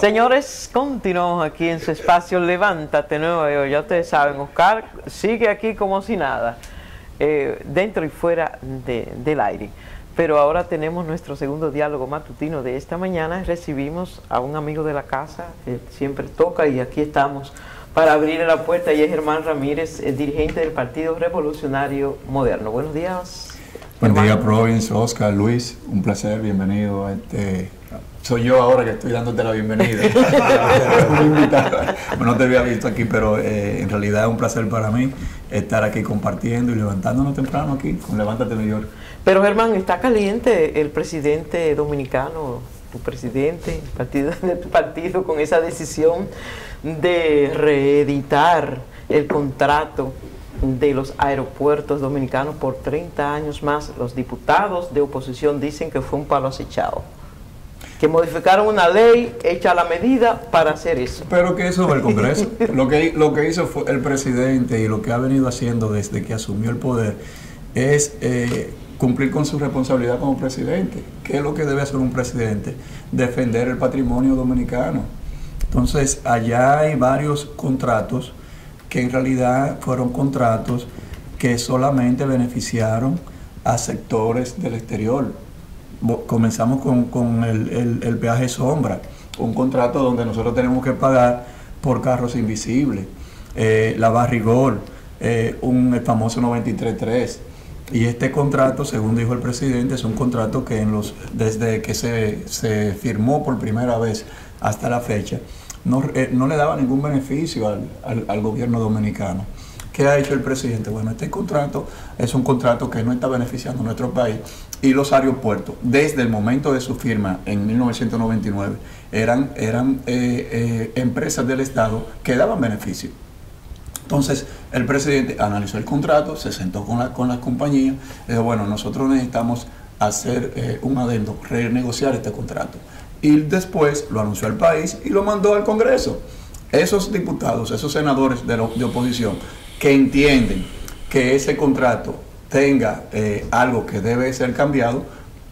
Señores, continuamos aquí en su espacio Levántate Nueva York. Ya ustedes saben, Oscar sigue aquí como si nada, eh, dentro y fuera del aire. Pero ahora tenemos nuestro segundo diálogo matutino de esta mañana. Recibimos a un amigo de la casa que siempre toca y aquí estamos para abrir la puerta y es Germán Ramírez, el dirigente del Partido Revolucionario Moderno. Buenos días. Buen día, Province, Oscar, Luis, un placer, bienvenido a este soy yo ahora que estoy dándote la bienvenida. no te había visto aquí, pero eh, en realidad es un placer para mí estar aquí compartiendo y levantándonos temprano aquí con Levántate New York. Pero Germán, está caliente el presidente dominicano, tu presidente, el partido de tu partido, con esa decisión de reeditar el contrato de los aeropuertos dominicanos por 30 años más. Los diputados de oposición dicen que fue un palo acechado que modificaron una ley hecha la medida para hacer eso. Pero que eso fue el Congreso. lo, que, lo que hizo fue el presidente y lo que ha venido haciendo desde que asumió el poder es eh, cumplir con su responsabilidad como presidente. ¿Qué es lo que debe hacer un presidente? Defender el patrimonio dominicano. Entonces, allá hay varios contratos que en realidad fueron contratos que solamente beneficiaron a sectores del exterior comenzamos con, el, peaje sombra, un contrato donde nosotros tenemos que pagar por carros invisibles, eh, la barrigol, eh, un, el famoso 93.3. Y este contrato, según dijo el presidente, es un contrato que desde que se, firmó por primera vez hasta la fecha, no, eh, le daba ningún beneficio al, al gobierno dominicano. ¿Qué ha hecho el presidente? Bueno, este contrato es un contrato que no está beneficiando a nuestro país y los aeropuertos, desde el momento de su firma en 1999, eran, eran eh, eh, empresas del Estado que daban beneficio. Entonces, el presidente analizó el contrato, se sentó con, la, con las compañías, dijo, bueno, nosotros necesitamos hacer eh, un adendo, renegociar este contrato. Y después lo anunció al país y lo mandó al Congreso. Esos diputados, esos senadores de, de oposición que entienden que ese contrato tenga eh, algo que debe ser cambiado,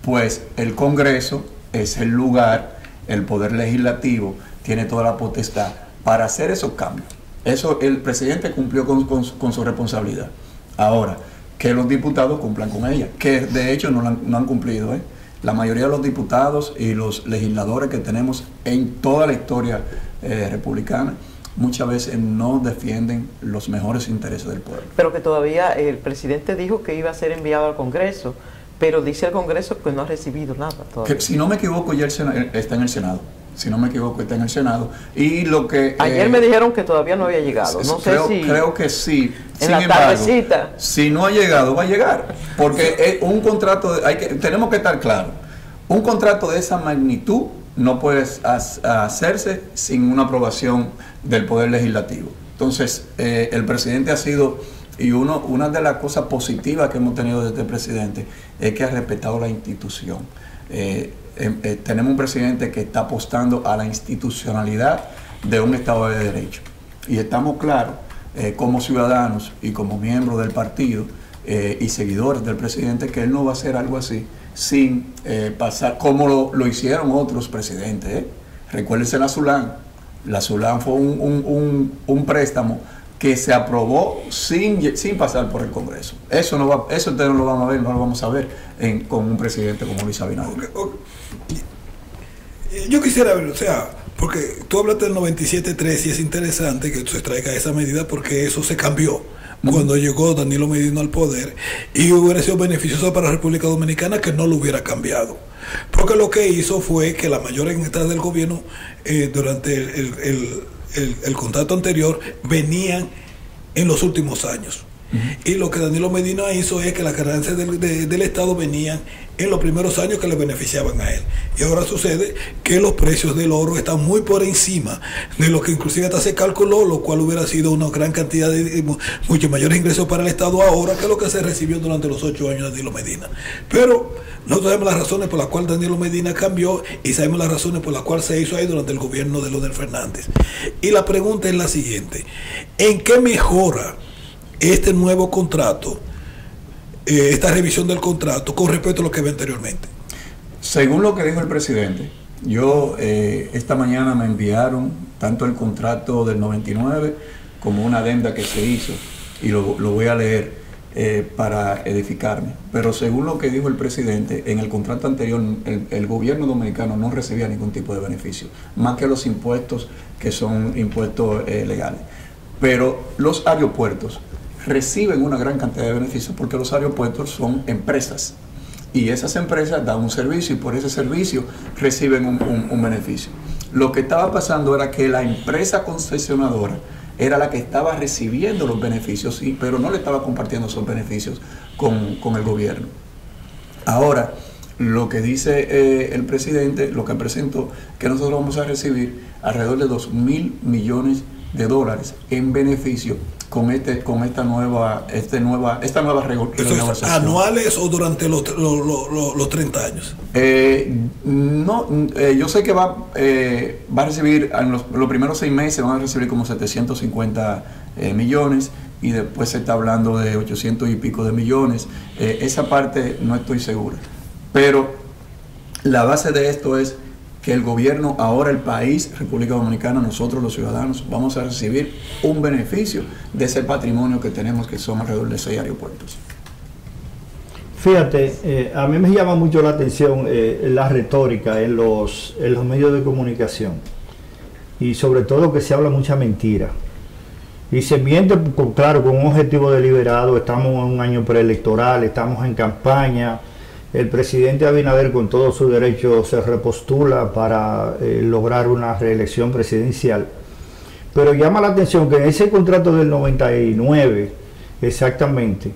pues el Congreso es el lugar, el Poder Legislativo tiene toda la potestad para hacer esos cambios. Eso el presidente cumplió con, su responsabilidad. Ahora, que los diputados cumplan con ella, que de hecho no, han, cumplido. ¿eh? La mayoría de los diputados y los legisladores que tenemos en toda la historia eh, republicana muchas veces no defienden los mejores intereses del pueblo. Pero que todavía el presidente dijo que iba a ser enviado al Congreso, pero dice el Congreso que no ha recibido nada todavía. si no me equivoco, ya está en el Senado. Si no me equivoco, está en el Senado. Y lo que... Ayer me eh, dijeron que todavía no había llegado. No creo, sé si... Creo que sí. En la tardecita. Si no ha llegado, va a llegar. Porque un contrato... hay que, tenemos que estar claros. Un contrato de esa magnitud no puede hacerse sin una aprobación del Poder Legislativo. Entonces, eh, el presidente ha sido, y uno, una de las cosas positivas que hemos tenido de este presidente es que ha respetado la institución. Eh, em, eh, tenemos un presidente que está apostando a la institucionalidad de un Estado de Derecho. Y estamos claros, como ciudadanos y como miembros del partido y seguidores del presidente, que él no va a hacer algo así sin pasar, como lo, lo, hicieron otros presidentes. Recuérdense la Zulán, la SULAN fue un, préstamo que se aprobó sin, sin pasar por el Congreso. Eso no va, eso ustedes no lo van a ver, no lo vamos a ver con un presidente como Luis Abinader. Yo quisiera ver, o sea, porque tú hablaste del 97.3 y es interesante que se traiga esa medida porque eso se cambió cuando llegó Danilo Medina al poder y hubiera sido beneficioso para la República Dominicana que no lo hubiera cambiado. Porque lo que hizo fue que la mayor entrada del gobierno eh, durante el, contrato anterior venían en los últimos años. Y lo que Danilo Medina hizo es que las ganancias del, Estado venían en los primeros años que le beneficiaban a él. Y ahora sucede que los precios del oro están muy por encima de lo que inclusive hasta se calculó, lo cual hubiera sido una gran cantidad de muchos mayores ingresos para el Estado ahora que lo que se recibió durante los ocho años de Danilo Medina. Pero nosotros sabemos las razones por las cuales Danilo Medina cambió y sabemos las razones por las cuales se hizo ahí durante el gobierno de Leonel Fernández. Y la pregunta es la siguiente, ¿en qué mejora este nuevo contrato, eh, esta revisión del contrato con respecto a lo que ve anteriormente? Según lo que dijo el presidente, Yo eh, esta mañana me enviaron tanto el contrato del 99 como una adenda que se hizo y lo, voy a leer eh, para edificarme. Pero según lo que dijo el presidente, en el contrato anterior el, gobierno dominicano no recibía ningún tipo de beneficio, más que los impuestos que son impuestos legales. Pero los aeropuertos reciben una gran cantidad de beneficios porque los aeropuertos son empresas y esas empresas dan un servicio y por ese servicio reciben un, beneficio. Lo que estaba pasando era que la empresa concesionadora era la que estaba recibiendo los beneficios, sí, pero no le estaba compartiendo esos beneficios con, con el gobierno. Ahora, lo que dice eh, el presidente, lo que presentó, que nosotros vamos a recibir alrededor de 2 mil millones de dólares en beneficio con este con esta nueva este nueva esta nueva regulación anuales o durante los, los, los, los 30 años eh, no eh, yo sé que va eh, va a recibir en los, los, primeros seis meses van a recibir como 750 eh, millones y después se está hablando de 800 y pico de millones. Esa parte no estoy segura pero la base de esto es que el gobierno, ahora el país, República Dominicana, nosotros los ciudadanos, vamos a recibir un beneficio de ese patrimonio que tenemos, que son alrededor de seis aeropuertos. Fíjate, eh, a mí me llama mucho la atención eh, la retórica en los, en los medios de comunicación y sobre todo que se habla mucha mentira. Y se miente, claro, con un objetivo deliberado, estamos en un año preelectoral, estamos en campaña, el presidente Abinader con todo su derecho se repostula para eh, lograr una reelección presidencial. Pero llama la atención que en ese contrato del 99, exactamente,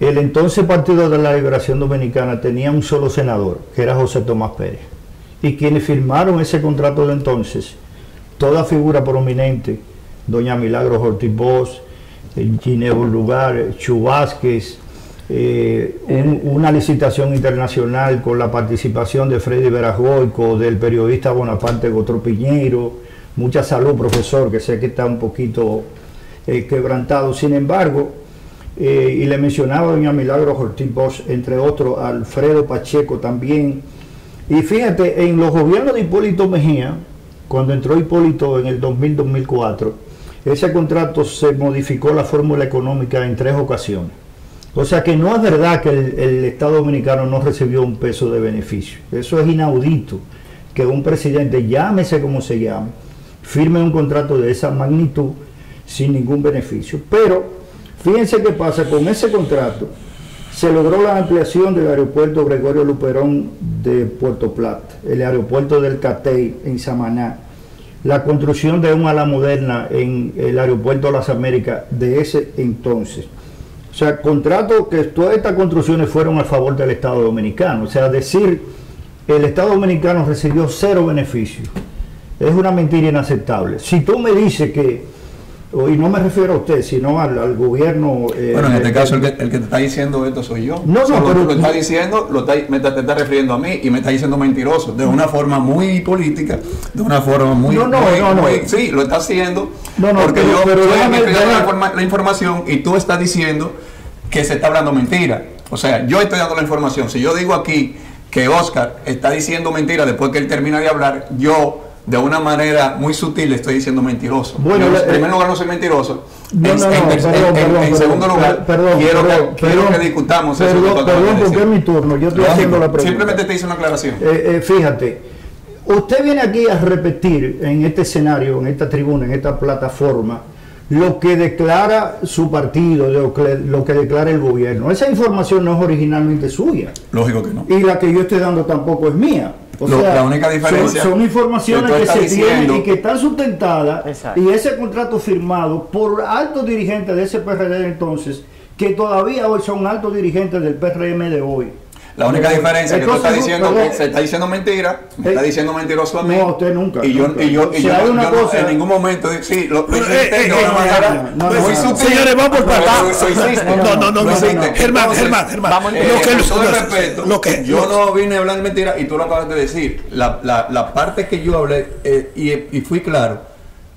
el entonces Partido de la Liberación Dominicana tenía un solo senador, que era José Tomás Pérez. Y quienes firmaron ese contrato de entonces, toda figura prominente, doña Milagros Ortiz Bosch, Ginebra Lugar, Chubásquez, eh, un, una licitación internacional con la participación de Freddy Veragoico, del periodista Bonaparte Gotro Piñeiro, mucha salud profesor, que sé que está un poquito eh, quebrantado, sin embargo, eh, y le mencionaba doña Milagro Ortiz entre otros, Alfredo Pacheco también, y fíjate, en los gobiernos de Hipólito Mejía, cuando entró Hipólito en el 2000-2004, ese contrato se modificó la fórmula económica en tres ocasiones. O sea que no es verdad que el, Estado Dominicano no recibió un peso de beneficio. Eso es inaudito que un presidente, llámese como se llame, firme un contrato de esa magnitud sin ningún beneficio. Pero fíjense qué pasa con ese contrato. Se logró la ampliación del aeropuerto Gregorio Luperón de Puerto Plata, el aeropuerto del Catey en Samaná, la construcción de un ala moderna en el aeropuerto las Américas de ese entonces. O sea, contrato que todas estas construcciones fueron a favor del Estado Dominicano. O sea, decir el Estado Dominicano recibió cero beneficios es una mentira inaceptable. Si tú me dices que, y no me refiero a usted, sino al, al gobierno... Eh, bueno, en este caso el que, el que, te está diciendo esto soy yo. No, no, pero... Lo está diciendo, lo está, me, te está refiriendo a mí y me está diciendo mentiroso, de una forma muy política, de una forma muy... No, no, muy, no, no. Muy, sí, lo está haciendo no, no, porque pero, yo pero estoy déjame, déjame. la, forma, la información y tú estás diciendo que se está hablando mentira. O sea, yo estoy dando la información. Si yo digo aquí que Oscar está diciendo mentira después que él termina de hablar, yo de una manera muy sutil estoy diciendo mentiroso. Bueno, en primer lugar no soy mentiroso. No, en, no, no, en ter- perdón, en- en- perdón, en segundo lugar, perdón, quiero, que, quiero perdón, que discutamos eso. Perdón, porque es mi turno. Yo estoy haciendo la pregunta. Simplemente te hice una aclaración. Eh, eh, fíjate, usted viene aquí a repetir en este escenario, en esta tribuna, en esta plataforma, lo que declara su partido, lo que, lo que declara el gobierno. Esa información no es originalmente suya Lógico que no. y la que yo estoy dando tampoco es mía. O Lo- sea, la única diferencia son, son informaciones que se diciendo- tienen y que están sustentadas Exacto. y ese contrato firmado por altos dirigentes de ese PRD de entonces que todavía hoy son altos dirigentes del PRM de hoy. La única diferencia es que tú estás diciendo que se está diciendo mentira, me Eh, está diciendo mentiroso a mí. no, usted nunca, Y yo, nunca. y yo, y Si yo, no- yo en ningún momento, sí, lo, lo eh, de eh, una manera no, no, muy no. sutil. Señores, vamos por hiciste. No, no, no, no. Germán, Germán, Germán. Lo que- con todo respeto, lo que- yo no vine a hablar de mentira y tú lo acabas de decir. La, la, la parte que yo hablé eh, y, y fui claro,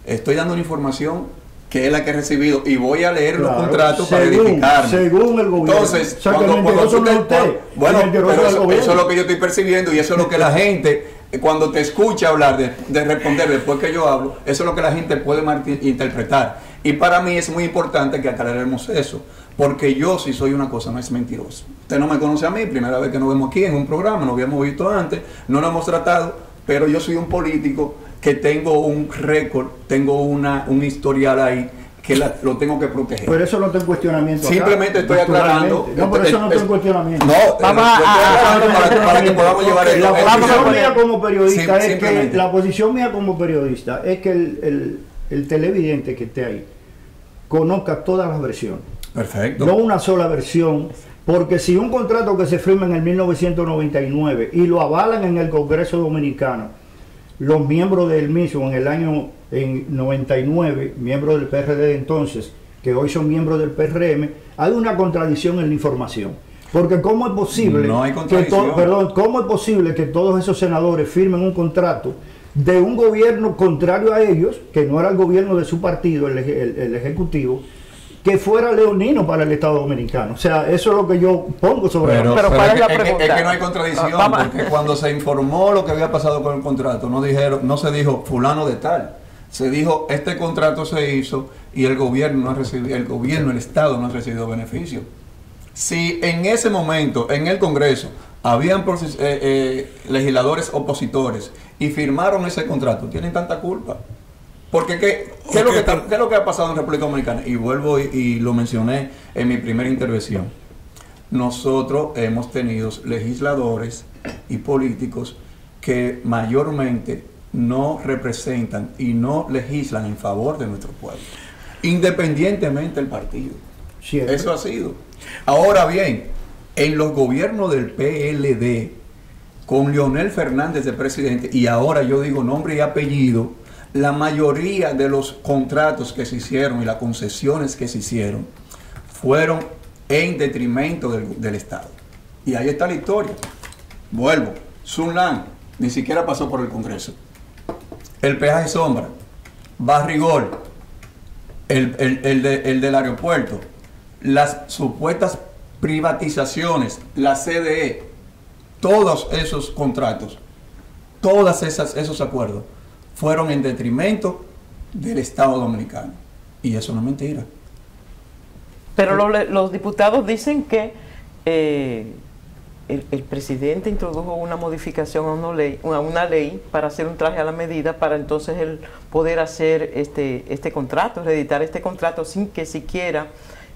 estoy dando una información que es la que he recibido y voy a leer los contratos para edificarme. según el gobierno. Entonces, O sea, cuando, cuando tú te- usted, bueno, pero eso, es lo que yo estoy percibiendo y eso es lo que la gente cuando te escucha hablar, de, de responder después que yo hablo, eso es lo que la gente puede interpretar. Y para mí es muy importante que aclaremos eso, porque yo si soy una cosa no es mentiroso. Usted no me conoce a mí, primera vez que nos vemos aquí en un programa, nos habíamos visto antes, no nos hemos tratado, pero yo soy un político que tengo un récord, tengo una, un historial ahí que la- lo tengo que proteger. Pero eso no está en cuestionamiento. acá, Simplemente estoy aclarando. No, pero eso no está en cuestionamiento. No, eh, aclarando a- para, para que podamos llevar el, la posición mía como periodista Sim- es que la posición mía como periodista es que el, el- el televidente que esté ahí conozca todas las versiones, Perfecto. no una sola versión, porque si un contrato que se firma en el 1999 y lo avalan en el Congreso Dominicano, los miembros del mismo en el año en 99, miembros del PRD de entonces, que hoy son miembros del PRM, hay una contradicción en la información. Porque cómo es posible No hay que contradicción. to- perdón, cómo es posible que todos esos senadores firmen un contrato de un gobierno contrario a ellos, que no era el gobierno de su partido, el, eje- el- el ejecutivo, que fuera leonino para el Estado Dominicano. O sea, eso es lo que yo pongo sobre la Pero es ¿cuál es que- la pregunta? Es que no hay contradicción, Ah, porque cuando se informó lo que había pasado con el contrato, no dijeron, no se dijo fulano de tal. Se dijo, este contrato se hizo y el gobierno no ha recibido, el gobierno, el Estado no ha recibido beneficio. Si en ese momento, en el Congreso, habían eh, eh, legisladores opositores y firmaron ese contrato, tienen tanta culpa. Porque ¿qué, qué es lo que está- qué es lo que ha pasado en República Dominicana? Y vuelvo y, y lo mencioné en mi primera intervención. Nosotros hemos tenido legisladores y políticos que mayormente no representan y no legislan en favor de nuestro pueblo, independientemente del partido. Siempre. Eso ha sido. Ahora bien, en los gobiernos del PLD, con Leonel Fernández de presidente, y ahora yo digo nombre y apellido, la mayoría de los contratos que se hicieron y las concesiones que se hicieron fueron en detrimento del, del Estado. Y ahí está la historia. Vuelvo. Sunlan ni siquiera pasó por el Congreso. El peaje sombra, Barrigol, el, el- el de- el del aeropuerto, las supuestas privatizaciones, la CDE, todos esos contratos, todos esos acuerdos fueron en detrimento del Estado Dominicano. Y eso no es mentira. Pero los diputados dicen que eh, el, el presidente introdujo una modificación a una, ley, a una ley para hacer un traje a la medida para entonces él poder hacer este, este contrato, reeditar este contrato sin que siquiera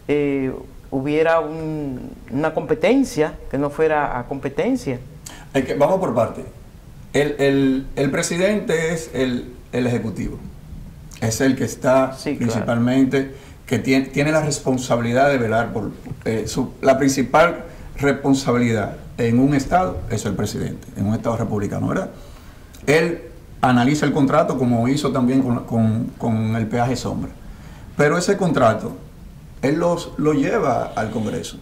eh, hubiera un- una competencia, que no fuera a competencia. Hay que- vamos por parte. El, el- el presidente es el, el ejecutivo. Es el que está Sí, claro. principalmente, que tiene, tiene la responsabilidad de velar por eh, su- la principal responsabilidad en un Estado es el presidente, en un Estado republicano, ¿verdad? Él analiza el contrato como hizo también con, con- con el peaje sombra. Pero ese contrato, él los, lo lleva al Congreso.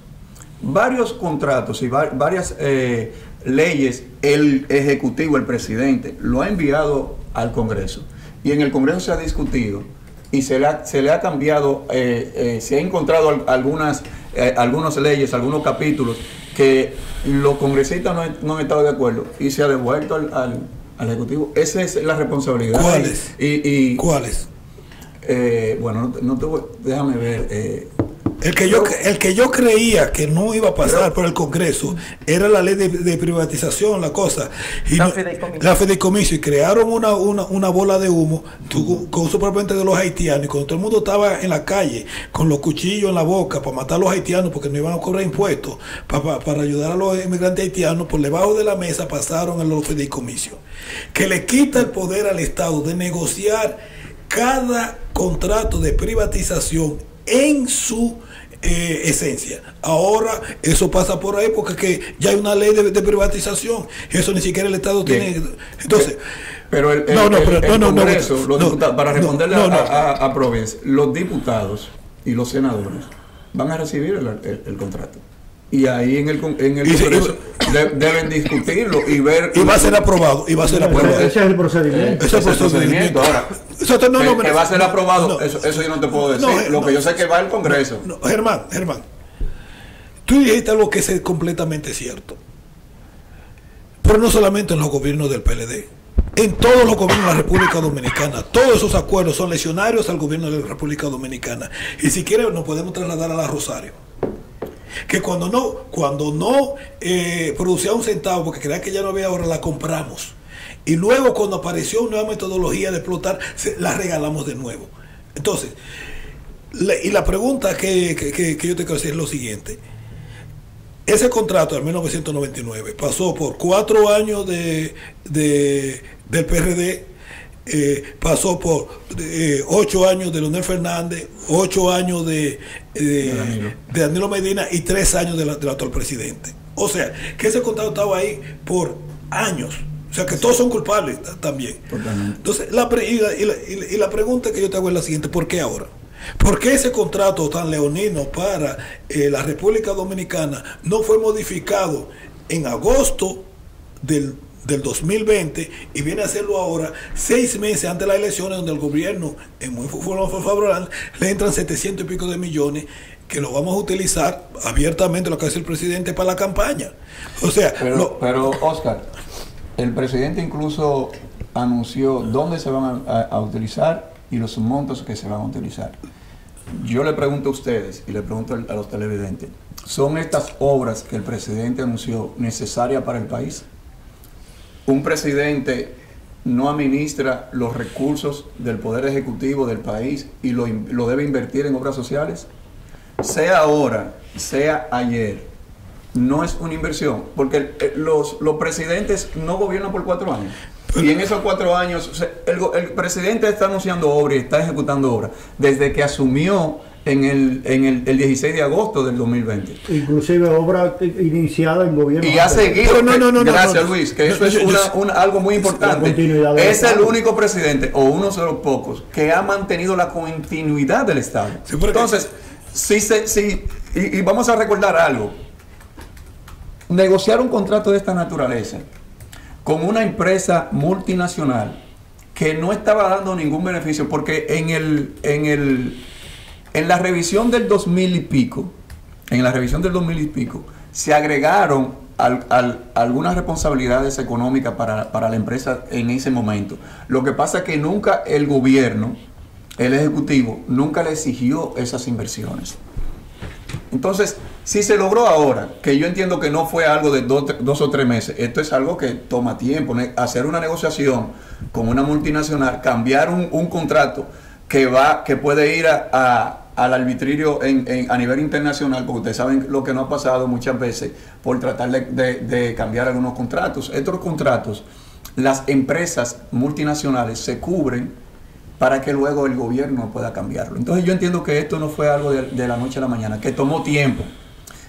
Varios contratos y va- varias eh, leyes, el Ejecutivo, el presidente, lo ha enviado al Congreso. Y en el Congreso se ha discutido y se le ha, se le ha cambiado, eh, eh, se ha encontrado al- algunas, eh, algunas leyes, algunos capítulos que los congresistas no, han- no han estado de acuerdo y se ha devuelto al, al- al Ejecutivo. Esa es la responsabilidad. ¿Cuáles? Y, y, ¿Cuáles? eh, bueno, no, no te voy- déjame ver. El que, yo, el que yo creía que no iba a pasar por el Congreso era la ley de, de privatización, la cosa. Y La no- fideicomiso. la fideicomiso. Y crearon una, una, una bola de humo con uso propiamente de los haitianos. Y cuando todo el mundo estaba en la calle con los cuchillos en la boca para matar a los haitianos porque no iban a cobrar impuestos, pa- pa- para ayudar a los inmigrantes haitianos, por debajo de la mesa pasaron a los fideicomisos. Que le quita el poder al Estado de negociar cada contrato de privatización en su eh, esencia. Ahora eso pasa por ahí porque que ya hay una ley de, de privatización. Eso ni siquiera el Estado Bien. tiene. Entonces, Pero el, el- No, no, el- pero- el no, no, no, Congreso, los no, diputados, para responderle a, a, a Provenz, los diputados y los senadores van a recibir el contrato. Y ahí en el, con- en el Y Congreso de- deben discutirlo y ver... y va a ser aprobado. Y va a ser Ese, aprobado. ese es el procedimiento. Ese es el procedimiento. Ahora, Eso no, que, no, que va a ser aprobado, no. eso, eso yo no te puedo decir. Lo que yo sé es que va al Congreso. Germán, Germán, tú dijiste algo que es completamente cierto. pero no solamente en los gobiernos del PLD, en todos los gobiernos de la República Dominicana. Todos esos acuerdos son lesionarios al gobierno de la República Dominicana. Y si quiere nos podemos trasladar a la Rosario. Que cuando no, cuando no eh, producía un centavo, porque creía que ya no había ahora, la compramos. Y luego cuando apareció una nueva metodología de explotar, se, la regalamos de nuevo. Entonces, y la pregunta que, que, que, yo te quiero hacer es lo siguiente. Ese contrato en 1999 pasó por cuatro años de, de del PRD, eh, pasó por eh, ocho años de Leonel Fernández, ocho años de, de, Danilo. de Danilo. Medina y tres años del de actual presidente. O sea, que ese contrato estaba ahí por años. O sea, que todos son culpables también. Totalmente. Entonces, la, y, la, y, la, y la pregunta que yo te hago es la siguiente, ¿por qué ahora? ¿Por qué ese contrato tan leonino para eh, la República Dominicana no fue modificado en agosto del, del, 2020 y viene a hacerlo ahora, seis meses antes de las elecciones, donde el gobierno, en muy favorable, le entran 700 y pico de millones? que lo vamos a utilizar abiertamente, lo que hace el presidente para la campaña. O sea, pero, lo, pero Oscar, el presidente incluso anunció dónde se van a utilizar y los montos que se van a utilizar. Yo le pregunto a ustedes y le pregunto a los televidentes, ¿son estas obras que el presidente anunció necesarias para el país? Un presidente no administra los recursos del Poder Ejecutivo del país y lo, lo debe invertir en obras sociales. Sea ahora, sea ayer, no es una inversión, porque los, los presidentes no gobiernan por cuatro años. Y en esos cuatro años, el, el, presidente está anunciando obras y está ejecutando obras desde que asumió en el, en el, el 16 de agosto del 2020. Inclusive obra iniciada en gobierno. Y ha seguido, no, no, no, gracias no, Luis, que eso es una, una, algo muy importante. Es el único presidente, o uno de los pocos, que ha mantenido la continuidad del Estado. Sí, Entonces, si se, si, y, y vamos a recordar algo, negociar un contrato de esta naturaleza con una empresa multinacional que no estaba dando ningún beneficio, porque en el, en el, en la revisión del 2000 y pico, en la revisión del 2000 y pico, se agregaron al, al, algunas responsabilidades económicas para, para, la empresa en ese momento. Lo que pasa es que nunca el gobierno, el ejecutivo, nunca le exigió esas inversiones. Entonces, si se logró ahora, que yo entiendo que no fue algo de dos, o tres meses, esto es algo que toma tiempo, hacer una negociación con una multinacional, cambiar un, contrato que va, que puede ir a, al arbitrio en, a nivel internacional, porque ustedes saben lo que no ha pasado muchas veces por tratar de, cambiar algunos contratos. Estos contratos, las empresas multinacionales se cubren para que luego el gobierno pueda cambiarlo. Entonces yo entiendo que esto no fue algo de, la noche a la mañana, que tomó tiempo,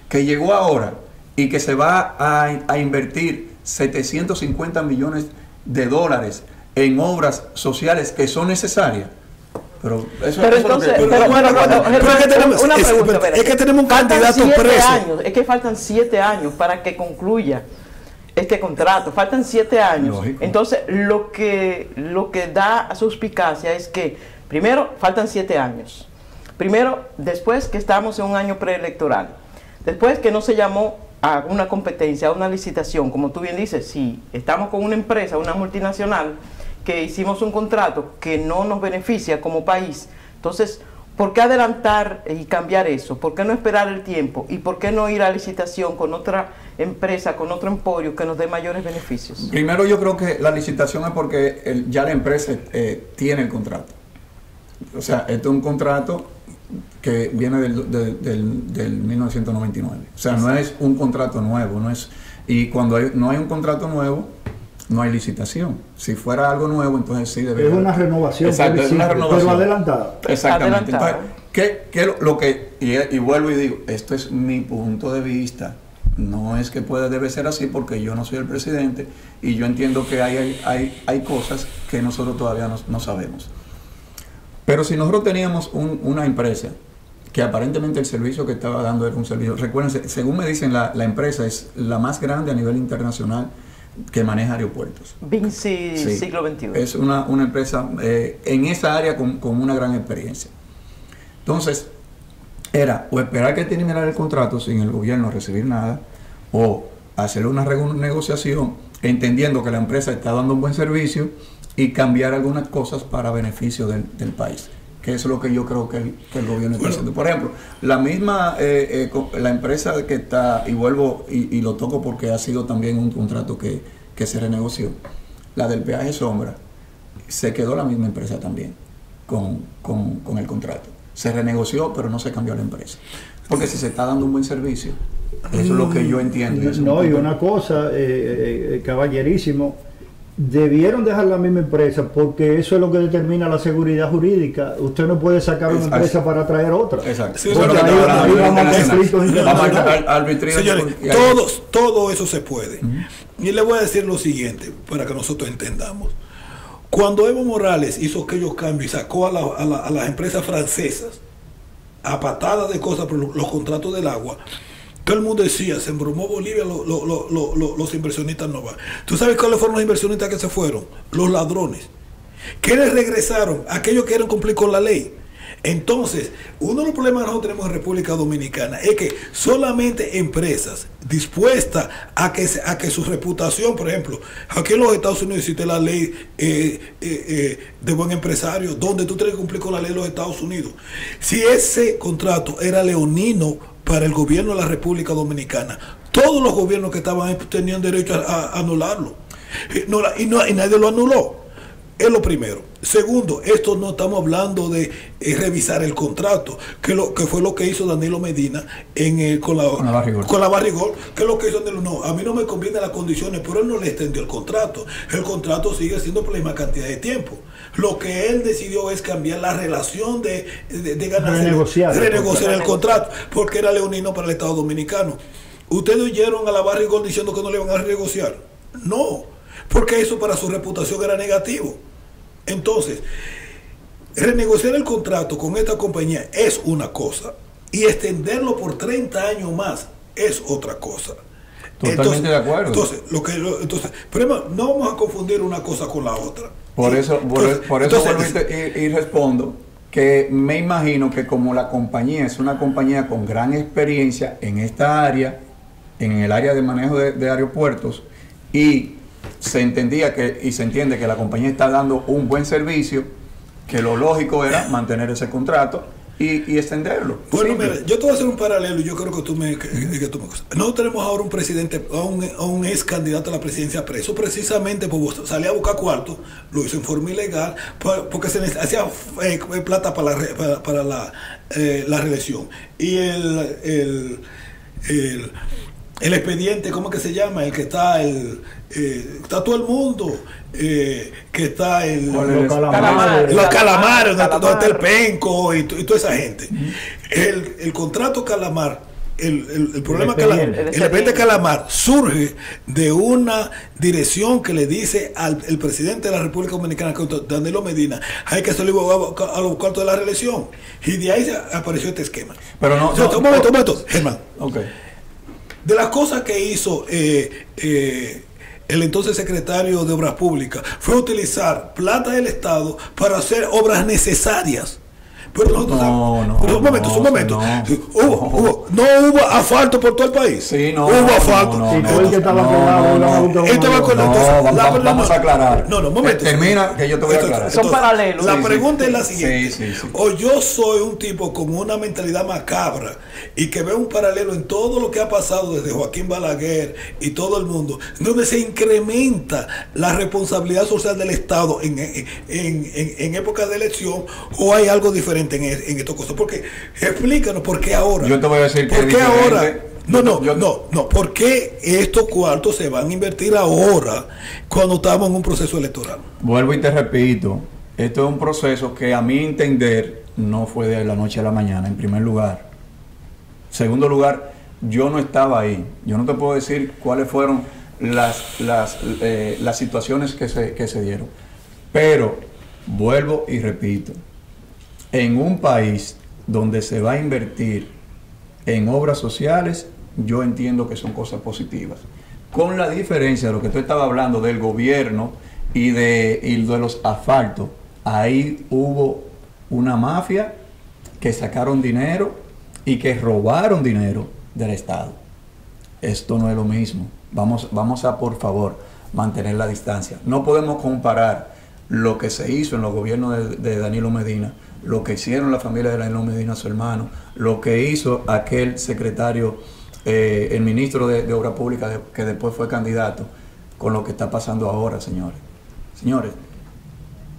que llegó ahora y que se va a invertir 750 millones de dólares en obras sociales que son necesarias. Pero, eso, pero eso entonces, que, pero, bueno, bueno, pero es que tenemos, una pregunta, es, es que tenemos un candidato preso. Años, es que faltan siete años para que concluya este contrato. Faltan siete años. Lógico. Entonces, lo que, lo que da suspicacia es que, primero, faltan siete años. Primero, después que estamos en un año preelectoral. Después que no se llamó a una competencia, a una licitación, como tú bien dices, si estamos con una empresa, una multinacional, que hicimos un contrato que no nos beneficia como país, entonces, ¿por qué adelantar y cambiar eso? ¿Por qué no esperar el tiempo? ¿Y por qué no ir a licitación con otra empresa, con otro emporio que nos dé mayores beneficios? Primero yo creo que la licitación es porque el, ya la empresa eh, tiene el contrato. O sea, esto es un contrato que viene del, del, del, del 1999. O sea, no es un contrato nuevo, no es y cuando hay, no hay un contrato nuevo, no hay licitación. Si fuera algo nuevo, entonces sí debería. Es una renovación, Exacto, es una renovación. pero adelantada. Exactamente. Entonces, ¿qué, qué lo, lo, que y, y, vuelvo y digo, esto es mi punto de vista. No es que pueda debe ser así porque yo no soy el presidente y yo entiendo que hay, hay, hay, hay cosas que nosotros todavía no, no sabemos. Pero si nosotros teníamos un, una empresa que aparentemente el servicio que estaba dando era un servicio, recuerden, según me dicen, la, la empresa es la más grande a nivel internacional que maneja aeropuertos. Vinci sí, siglo XXI. Es una, una empresa eh, en esa área con, con, una gran experiencia. Entonces, era o esperar que terminara el contrato sin el gobierno recibir nada, o hacer una negociación entendiendo que la empresa está dando un buen servicio y cambiar algunas cosas para beneficio del, del país que es lo que yo creo que el, que el gobierno está haciendo. Por ejemplo, la misma, eh, eh, la empresa que está, y vuelvo y, y, lo toco porque ha sido también un contrato que, que se renegoció, la del peaje sombra, se quedó la misma empresa también con, con, con, el contrato. Se renegoció, pero no se cambió la empresa. Porque si se está dando un buen servicio, eso es lo que yo entiendo. Y no, y una cosa, eh, eh, caballerísimo, debieron dejar la misma empresa porque eso es lo que determina la seguridad jurídica. Usted no puede sacar una Exacto. empresa para traer otra. Exacto. Sí, porque ahí, ahí vamos a conflictos internacionales. Señores, todos, todo eso se puede. Uh -huh. Y le voy a decir lo siguiente, para que nosotros entendamos. Cuando Evo Morales hizo aquellos cambios y sacó a, la, a, la, a las empresas francesas a patadas de cosas por los contratos del agua, todo el mundo decía, se embromó Bolivia, lo, lo, lo, los inversionistas no van. ¿Tú sabes cuáles fueron los inversionistas que se fueron? Los ladrones. ¿Quiénes regresaron? Aquellos que quieren cumplir con la ley. Entonces, uno de los problemas que nosotros tenemos en República Dominicana es que solamente empresas dispuestas a que, a que su reputación, por ejemplo, aquí en los Estados Unidos existe la ley eh, eh, eh, de buen empresario, donde tú tienes que cumplir con la ley de los Estados Unidos. Si ese contrato era leonino para el gobierno de la República Dominicana, todos los gobiernos que estaban ahí tenían derecho a, anularlo. y nadie lo anuló. Es lo primero. Segundo, esto no estamos hablando de eh, revisar el contrato, que lo que fue lo que hizo Danilo Medina en el, con, la, con, la barrigol. con la barrigol, que es lo que hizo Danilo. No, a mí no me conviene las condiciones, pero él no le extendió el contrato. El contrato sigue siendo por la misma cantidad de tiempo. Lo que él decidió es cambiar la relación de, de, de ganar, renegociar, renegociar el contrato, porque era leonino para el Estado Dominicano. ¿Ustedes oyeron a la barrigol diciendo que no le iban a renegociar? No, porque eso para su reputación era negativo. Entonces, renegociar el contrato con esta compañía es una cosa y extenderlo por 30 años más es otra cosa. Totalmente entonces, de acuerdo. Entonces, lo que, entonces, pero no vamos a confundir una cosa con la otra. Por eso, por, entonces, por eso entonces, y, y respondo que me imagino que como la compañía es una compañía con gran experiencia en esta área, en el área de manejo de, de aeropuertos, y se entendía que y se entiende que la compañía está dando un buen servicio, que lo lógico era mantener ese contrato y, y extenderlo. Bueno, Simple. mira, yo te voy a hacer un paralelo y yo creo que tú me... Que, que tú me no tenemos ahora un presidente, a un, a un, ex candidato a la presidencia preso, precisamente por salir a buscar cuarto, lo hizo en forma ilegal, porque se hacía eh, plata para la, para, para la, eh, la reelección. Y el, el, el el expediente, ¿cómo que se llama? El que está, el, eh, está todo el mundo, eh, que está el, los calamares, los calamares, donde, donde está el penco y, y toda esa gente. Uh -huh. el, el, contrato calamar, el, el, el problema el calamar, el expediente calamar surge de una dirección que le dice al el presidente de la República Dominicana, Danilo Medina, hay que salir a los cuartos de la reelección. Y de ahí apareció este esquema. Pero no, o sea, no un momento, un momento, Germán. Okay. De las cosas que hizo eh, eh, el entonces secretario de Obras Públicas fue utilizar plata del Estado para hacer obras necesarias. Pero nosotros no, no, pero un momento, no, un momento. no. Hubo, hubo, no hubo asfalto por todo el país. Sí, no, hubo no, asfalto. no, Sí, no, el que estaba no, no, no, no. No, entonces, vamos, la- vamos- vamos a aclarar. No, no, un momento. Termina, que yo te voy a aclarar. Son paralelos. La Sí, sí. pregunta es la siguiente. sí, sí. O yo soy un tipo con una mentalidad macabra y que veo un paralelo en todo lo que ha pasado desde Joaquín Balaguer y todo el mundo, donde se incrementa la responsabilidad social del Estado en, en, en, en época de elección, o hay algo diferente en, en estas cosas. Porque explícanos por qué ahora. Yo te voy a decir ¿Por qué ahora? No, no, Yo- no, no. ¿Por qué estos cuartos se van a invertir ahora cuando estamos en un proceso electoral? Vuelvo y te repito, esto es un proceso que a mi entender no fue de la noche a la mañana, en primer lugar. Segundo lugar, yo no estaba ahí. Yo no te puedo decir cuáles fueron las, las, eh, las situaciones que se, que se dieron. Pero, vuelvo y repito, en un país donde se va a invertir en obras sociales, yo entiendo que son cosas positivas. Con la diferencia de lo que tú estabas hablando del gobierno y de, los asfaltos, ahí hubo una mafia que sacaron dinero y que robaron dinero del Estado. Esto no es lo mismo. Vamos, vamos a, por favor, mantener la distancia. No podemos comparar lo que se hizo en los gobiernos de, de Danilo Medina, lo que hicieron la familia de Danilo Medina, su hermano, lo que hizo aquel secretario, eh, el ministro de, de Obra Pública, de- que después fue candidato, con lo que está pasando ahora, señores. Señores,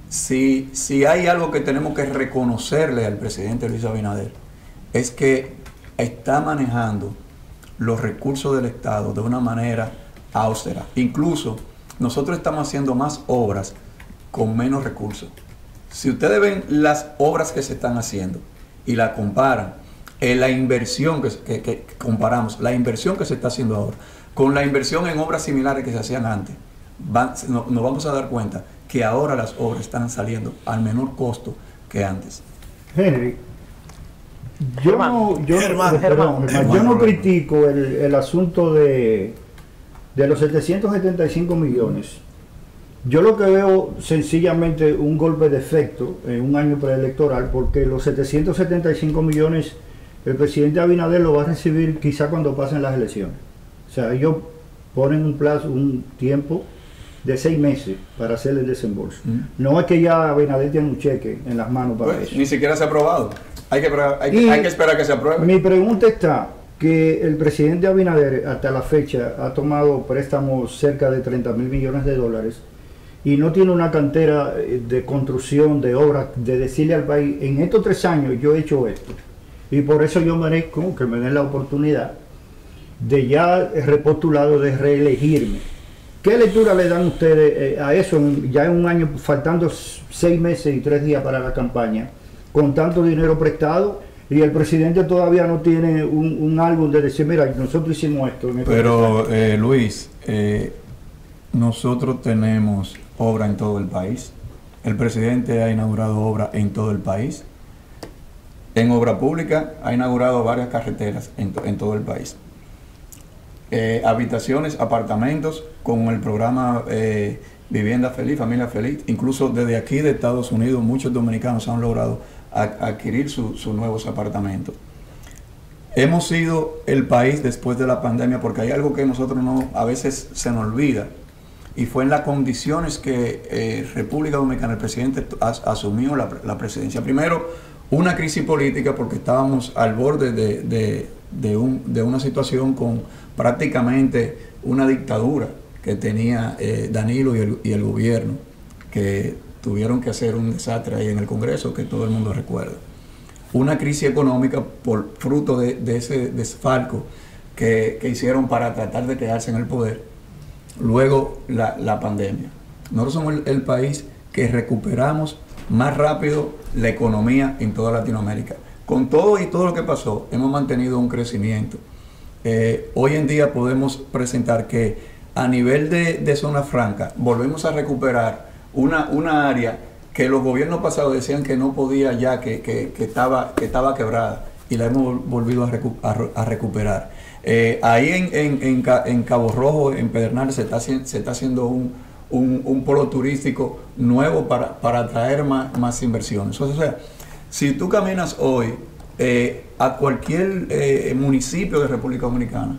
si, si hay algo que tenemos que reconocerle al presidente Luis Abinader, es que está manejando los recursos del Estado de una manera austera. Incluso nosotros estamos haciendo más obras con menos recursos. Si ustedes ven las obras que se están haciendo y la comparan, eh, la inversión que, que- que comparamos, la inversión que se está haciendo ahora, con la inversión en obras similares que se hacían antes, van- no- nos vamos a dar cuenta que ahora las obras están saliendo al menor costo que antes. Henry, yo Germán. no, yo, Germán. perdón, Germán, Germán. yo no critico el, el asunto de, de los 775 millones. Yo lo que veo sencillamente un golpe de efecto en un año preelectoral, porque los 775 millones el presidente Abinader lo va a recibir quizá cuando pasen las elecciones. O sea, ellos ponen un plazo, un tiempo de seis meses para hacer el desembolso. Mm. No es que ya Abinader tiene un cheque en las manos para Pues, eso. ni siquiera se ha aprobado. Hay que, hay, que- hay que esperar que se apruebe. Mi pregunta está que el presidente Abinader hasta la fecha ha tomado préstamos cerca de 30 mil millones de dólares y no tiene una cantera eh, de construcción, de obras, de decirle al país, en estos tres años yo he hecho esto. Y por eso yo merezco que me den la oportunidad de ya repostulado de reelegirme. ¿Qué lectura le dan ustedes eh, a eso, ya en un año, faltando s- seis meses y tres días para la campaña, con tanto dinero prestado y el presidente todavía no tiene un, un álbum de decir, mira, nosotros hicimos esto. años"? Pero eh, Luis, eh, nosotros tenemos obra en todo el país. El presidente ha inaugurado obra en todo el país. En obra pública ha inaugurado varias carreteras en, to- en todo el país. Eh, habitaciones, apartamentos con el programa eh, Vivienda Feliz, Familia Feliz. Incluso desde aquí de Estados Unidos muchos dominicanos han logrado adquirir su- sus nuevos apartamentos. Hemos sido el país después de la pandemia porque hay algo que nosotros no a veces se nos olvida y fue en las condiciones que eh, República Dominicana, el presidente as- asumió la, presidencia. Primero, una crisis política porque estábamos al borde de, de- un- de una situación con prácticamente una dictadura que tenía eh, Danilo y el, y el gobierno, que tuvieron que hacer un desastre ahí en el Congreso que todo el mundo recuerda una crisis económica por fruto de, de ese desfalco que, que hicieron para tratar de quedarse en el poder. Luego la, la pandemia. Nosotros somos el, país que recuperamos más rápido la economía en toda Latinoamérica. Con todo y todo lo que pasó, hemos mantenido un crecimiento. Eh, hoy en día podemos presentar que a nivel de, de zona franca volvemos a recuperar una, una área que los gobiernos pasados decían que no podía ya, que, que- que estaba, que estaba quebrada y la hemos vol- volvido a, recu- a re- a recuperar. Eh, ahí en, en- en Ca- en Cabo Rojo, en Pedernales, se está, haciendo un, polo turístico nuevo para, atraer más, inversiones. O sea, si tú caminas hoy eh, a cualquier eh, municipio de República Dominicana,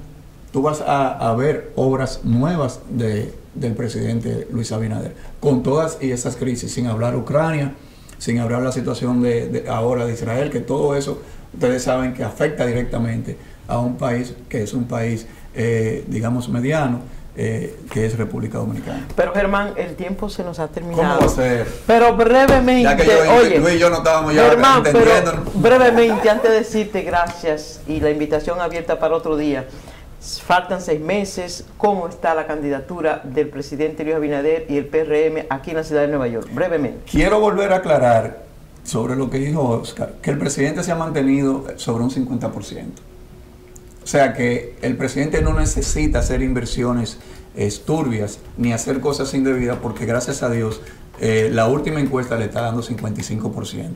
tú vas a, ver obras nuevas de- del presidente Luis Abinader, con todas y esas crisis, sin hablar Ucrania, sin hablar la situación de ahora de Israel, que todo eso ustedes saben que afecta directamente a un país que es un país, eh, digamos, mediano, eh, que es República Dominicana. Pero Germán, el tiempo se nos ha ¿Cómo terminado. va a ser? Pero brevemente, Ya que yo oye, Luis y yo no estábamos ya Germán, pero brevemente, antes de decirte gracias y la invitación abierta para otro día, faltan seis meses, ¿cómo está la candidatura del presidente Luis Abinader y el PRM aquí en la ciudad de Nueva York? Brevemente. Quiero volver a aclarar sobre lo que dijo Oscar, que el presidente se ha mantenido sobre un 50%. Sea que el presidente no necesita hacer inversiones eh, turbias ni hacer cosas indebidas porque gracias a Dios eh, la última encuesta le está dando 55%.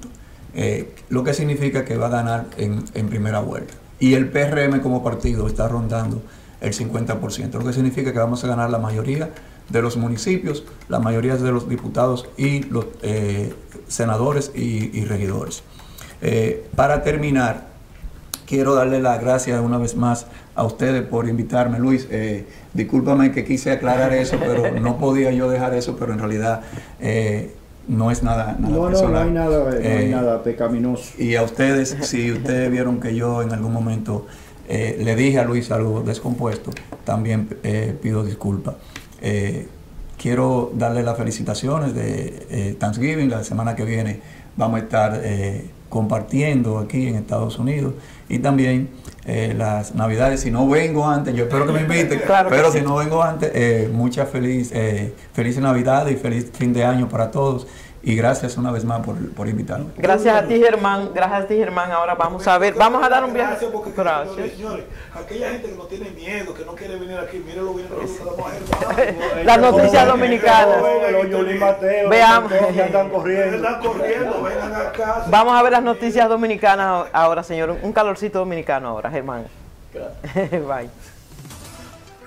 eh, lo que significa que va a ganar en, primera vuelta. Y el PRM como partido está rondando el 50%, lo que significa que vamos a ganar la mayoría de los municipios, la mayoría de los diputados y los senadores y, regidores. Para terminar, quiero darle las gracias una vez más a ustedes por invitarme. Luis, eh, discúlpame que quise aclarar eso, pero no podía yo dejar eso, pero en realidad eh, no es nada, nada No, no, personal. no hay nada, no hay Eh, nada pecaminoso. Y a ustedes, si ustedes vieron que yo en algún momento eh, le dije a Luis algo descompuesto, también pido disculpas. Quiero darle las felicitaciones de Thanksgiving. La semana que viene vamos a estar compartiendo aquí en Estados Unidos y también eh, las Navidades. Si no vengo antes, yo espero que me inviten, Claro pero sí. si no vengo antes, eh, muchas feliz, eh, feliz Navidad y feliz fin de año para todos. Y gracias una vez más por, por invitarme. Gracias a ti, Germán. Gracias a ti, Germán. Ahora vamos a ver, vamos a dar un viaje. Gracias, porque, Gracias. señores, señores, aquella gente que no tiene miedo, que no quiere venir aquí, miren lo bien que nosotros damos a Germán. Las noticias dominicanas. Veamos. ya están corriendo. Están corriendo, vengan a casa. Vamos a ver las noticias dominicanas ahora, señor. Un calorcito dominicano ahora, Germán. Bye.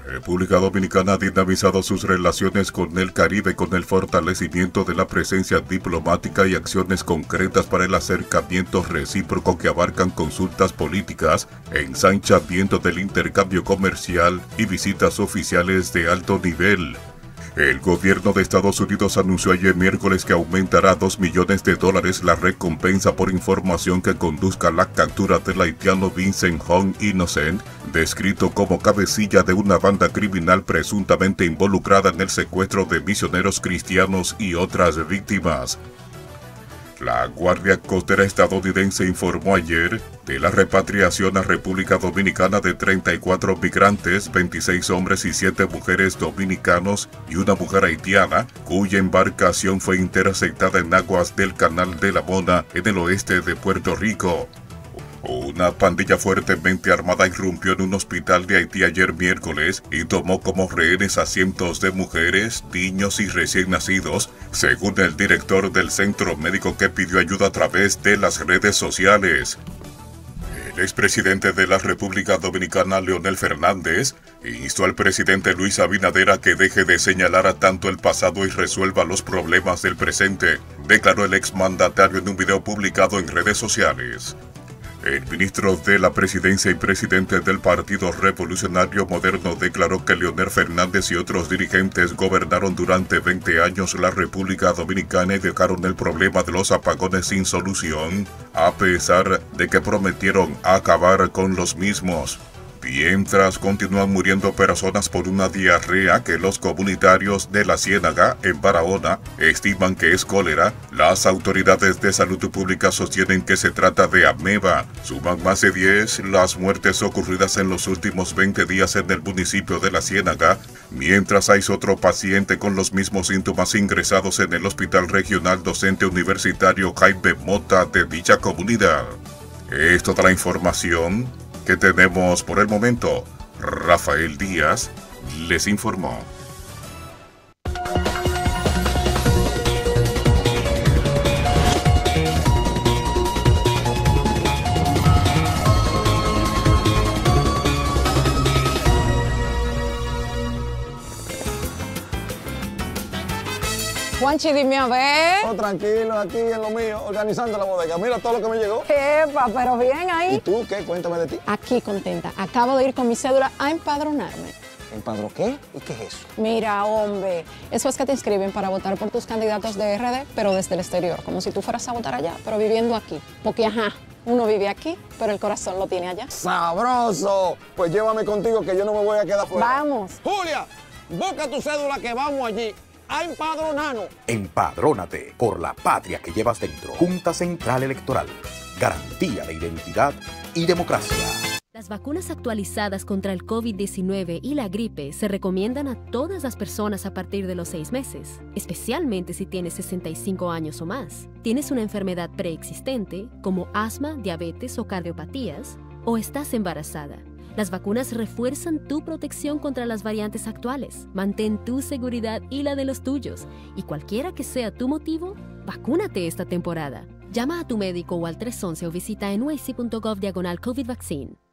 República Dominicana ha dinamizado sus relaciones con el Caribe con el fortalecimiento de la presencia diplomática y acciones concretas para el acercamiento recíproco que abarcan consultas políticas, ensanchamiento del intercambio comercial y visitas oficiales de alto nivel. El gobierno de Estados Unidos anunció ayer miércoles que aumentará a 2 millones de dólares la recompensa por información que conduzca a la captura del haitiano Vincent Hong Innocent, descrito como cabecilla de una banda criminal presuntamente involucrada en el secuestro de misioneros cristianos y otras víctimas. La Guardia Costera estadounidense informó ayer de la repatriación a República Dominicana de 34 migrantes, 26 hombres y 7 mujeres dominicanos y una mujer haitiana, cuya embarcación fue interceptada en aguas del Canal de la Mona en el oeste de Puerto Rico. Una pandilla fuertemente armada irrumpió en un hospital de Haití ayer miércoles y tomó como rehenes a cientos de mujeres, niños y recién nacidos, según el director del centro médico que pidió ayuda a través de las redes sociales. El expresidente de la República Dominicana, Leonel Fernández, instó al presidente Luis Abinader a que deje de señalar a tanto el pasado y resuelva los problemas del presente, declaró el exmandatario en un video publicado en redes sociales. El ministro de la Presidencia y presidente del Partido Revolucionario Moderno declaró que Leonel Fernández y otros dirigentes gobernaron durante 20 años la República Dominicana y dejaron el problema de los apagones sin solución, a pesar de que prometieron acabar con los mismos. Mientras continúan muriendo personas por una diarrea que los comunitarios de la Ciénaga, en Barahona, estiman que es cólera, las autoridades de salud pública sostienen que se trata de ameba. Suman más de 10 las muertes ocurridas en los últimos 20 días en el municipio de la Ciénaga, mientras hay otro paciente con los mismos síntomas ingresados en el Hospital Regional Docente Universitario Jaime Mota de dicha comunidad. Es toda la información que tenemos por el momento. Rafael Díaz les informó. Juanchi, dime a ver. Oh, tranquilo, aquí en lo mío, organizando la bodega. Mira todo lo que me llegó. Epa, pero bien ¿Y ahí. tú qué? Cuéntame de ti. Aquí contenta. Acabo de ir con mi cédula a empadronarme. ¿Empadro qué? ¿Y qué es eso? Mira, hombre, eso es que te inscriben para votar por tus candidatos de RD, pero desde el exterior, como si tú fueras a votar allá, pero viviendo aquí. Porque, ajá, uno vive aquí, pero el corazón lo tiene allá. ¡Sabroso! Pues llévame contigo que yo no me voy a quedar fuera. Vamos. Julia, busca tu cédula que vamos allí a empadronarnos. Empadrónate por la patria que llevas dentro. Junta Central Electoral. Garantía de identidad y democracia. Las vacunas actualizadas contra el COVID-19 y la gripe se recomiendan a todas las personas a partir de los seis meses, especialmente si tienes 65 años o más, tienes una enfermedad preexistente como asma, diabetes o cardiopatías, o estás embarazada. Las vacunas refuerzan tu protección contra las variantes actuales. Mantén tu seguridad y la de los tuyos. Y cualquiera que sea tu motivo, vacúnate esta temporada. Llama a tu médico o al 311 o visita nyc.gov diagonal COVID Vaccine.